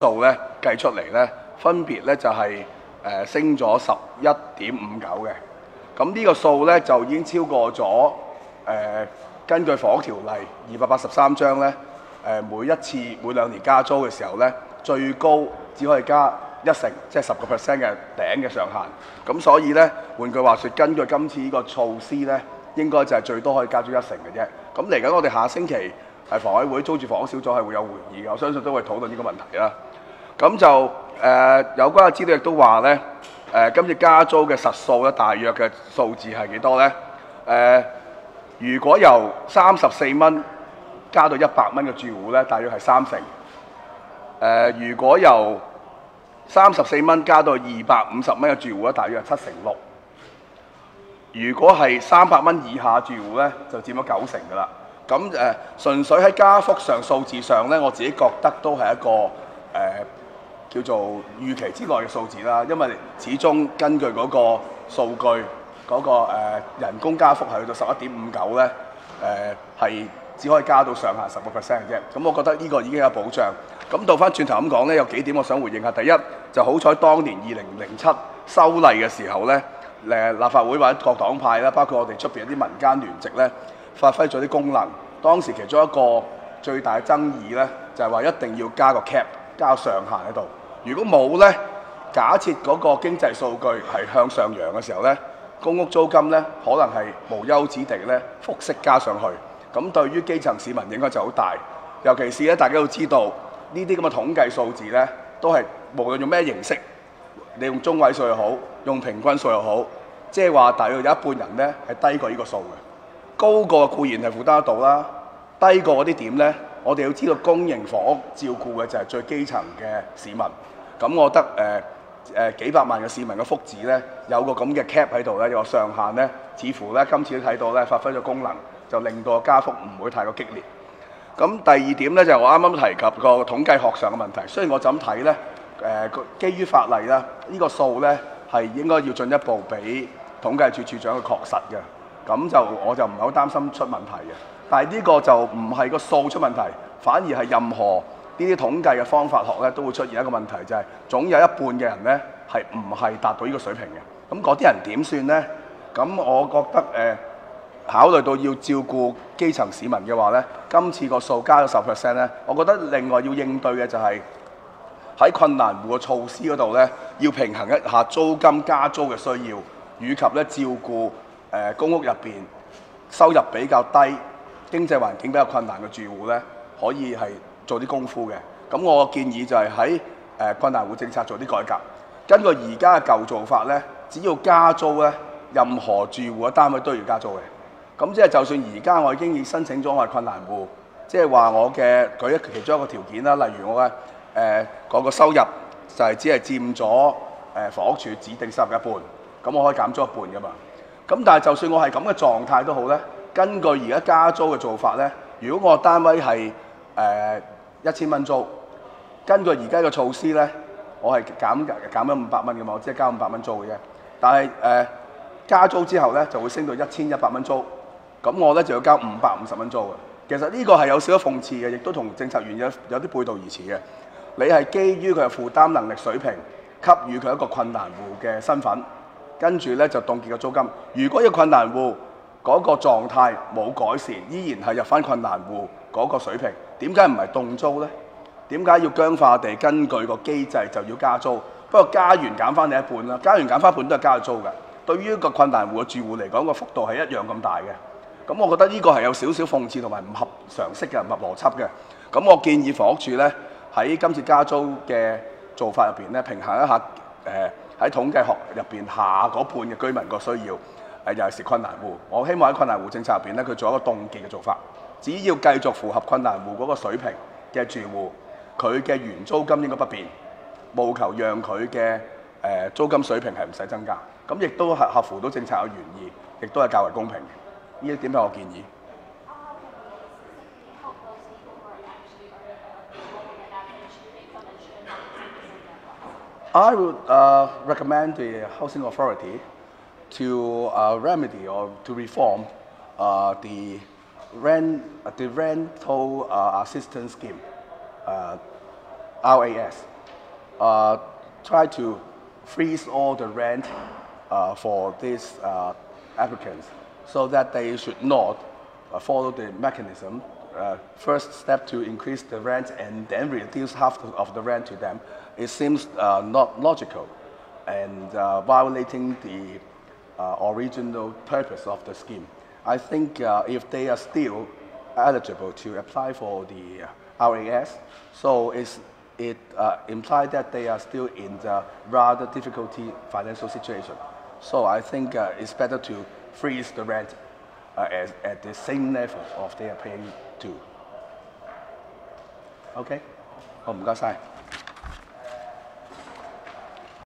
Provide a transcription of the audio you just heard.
數咧計出嚟咧，分別咧就係、誒、升咗十一點五九嘅。咁呢個數咧就已經超過咗誒、根據房屋條例二百八十三章咧，誒、每一次每兩年加租嘅時候咧，最高只可以加一成，即係十個 percent 嘅頂嘅上限。咁所以咧，換句話説，根據今次呢個措施咧，應該就係最多可以加租一成嘅啫。咁嚟緊我哋下星期係房委會租住房屋小組係會有會議嘅，我相信都會討論呢個問題啦。咁就誒、有關嘅資料亦都話咧，誒、今次加租嘅實數咧，大約嘅數字係幾多咧？誒、如果由三十四蚊加到一百蚊嘅住戶咧，大約係三成。誒、如果由三十四蚊加到二百五十蚊嘅住戶咧，大約係七成六。如果係三百蚊以下住戶咧，就佔咗九成㗎啦。咁誒、呃，純粹喺加幅上數字上咧，我自己覺得都係一個誒、叫做預期之內嘅數字啦。因為始終根據嗰個數據，嗰、個、呃、人工加幅係去到十一點五九咧，誒、係只可以加到上下十個 percent 嘅啫。咁我覺得呢個已經有保障。咁倒翻轉頭咁講咧，有幾點我想回應下。第一就好彩當年二零零七修例嘅時候咧，誒立法會或者各黨派啦，包括我哋出邊一啲民間聯席咧，發揮咗啲功能。當時其中一個最大嘅爭議咧，就係話一定要加個 cap，加上限喺度。如果冇咧，假設嗰個經濟數據係向上揚嘅時候咧，公屋租金咧可能係無休止地咧複式加上去。咁對於基層市民影響就好大，尤其是咧大家都知道呢啲咁嘅統計數字咧，都係無論用咩形式，你用中位數又好，用平均數又好，即係話大約有一半人咧係低過呢個數嘅。高過固然係負擔得到啦，低過嗰啲點呢？我哋要知道公營房屋照顧嘅就係最基層嘅市民。咁我覺得誒誒、幾百萬嘅市民嘅福祉呢，有個咁嘅 cap 喺度呢，有個上限呢，似乎呢，今次都睇到呢，發揮咗功能，就令到個加幅唔會太過激烈。咁第二點呢，就係我啱啱提及個統計學上嘅問題。雖然我就咁睇呢，誒、基於法例啦，呢、個數呢係應該要進一步俾統計處處長去確實嘅。咁就我就唔係好擔心出問題嘅。但係呢個就唔係個數出問題，反而係任何呢啲統計嘅方法學咧都會出現一個問題，就係、總有一半嘅人咧係唔係達到呢個水平嘅。咁嗰啲人點算呢？咁我覺得誒、考慮到要照顧基層市民嘅話咧，今次個數加咗十 percent 咧，我覺得另外要應對嘅就係、喺困難戶嘅措施嗰度咧，要平衡一下租金加租嘅需要，以及咧照顧誒、公屋入邊收入比較低、經濟環境比較困難嘅住戶咧，可以係做啲功夫嘅。咁我建議就係喺誒困難戶政策做啲改革。根據而家嘅舊做法咧，只要加租咧，任何住戶嘅單位都要加租嘅。咁即係就算而家我已經已申請咗我係困難戶，即係話我嘅舉一其中一個條件啦，例如我嘅誒嗰個收入就係只係佔咗誒房屋署指定收入一半，咁我可以減租一半噶嘛。咁但係就算我係咁嘅狀態都好咧，根據而家加租嘅做法咧，如果我單位係誒一千蚊租，根據而家嘅措施咧，我係減減咗五百蚊嘅嘛，我只係交五百蚊租嘅啫。但係誒、加租之後咧，就會升到一千一百蚊租，咁我咧就要交五百五十蚊租嘅。其實呢個係有少少諷刺嘅，亦都同政策原因有啲背道而馳嘅。你係基於佢嘅負擔能力水平，給予佢一個困難戶嘅身份，跟住咧就凍結個租金。如果要困難戶嗰個狀態冇改善，依然係入翻困難戶嗰個水平，點解唔係凍租呢？點解要僵化地根據個機制就要加租？不過加完減翻你一半啦，加完減翻一半都係加租㗎。對於一個困難戶嘅住戶嚟講，個幅度係一樣咁大嘅。咁我覺得呢個係有少少諷刺同埋唔合常識嘅、唔合邏輯嘅。咁我建議房屋署咧喺今次加租嘅做法入邊咧，平衡一下誒喺、統計學入邊下嗰半嘅居民個需要，誒、尤其是困難户。我希望喺困難户政策入邊咧，佢做一個凍結嘅做法，只要繼續符合困難户嗰個水平嘅住户，佢嘅原租金應該不變，務求讓佢嘅誒租金水平係唔使增加。咁亦都係合乎到政策嘅原意，亦都係較為公平嘅。呢一點係我建議。I would uh, recommend the housing authority to uh, remedy or to reform uh, the rent the rental uh, assistance scheme. Uh, RAS, uh, try to freeze all the rent uh, for these uh, applicants so that they should not uh, follow the mechanism. Uh, first step to increase the rent and then reduce half of the rent to them. It seems uh, not logical and uh, violating the original purpose of the scheme. I think if they are still eligible to apply for the RAS, so it's it uh, implies that they are still in the rather difficulty financial situation. So I think uh, it's better to freeze the rent uh, at, at the same level of they are paying to. OK，好唔该晒。